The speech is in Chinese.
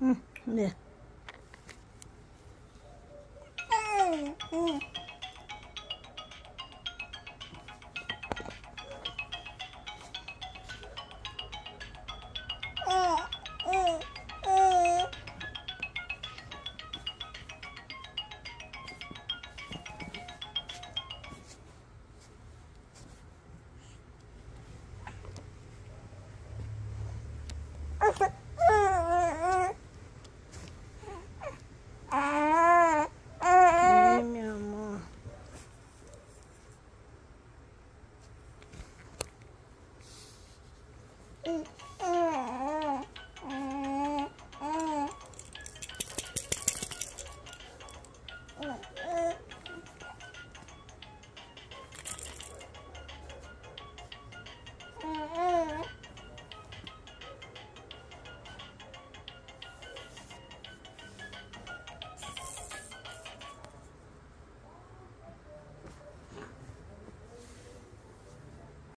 嗯，对。嗯嗯。嗯。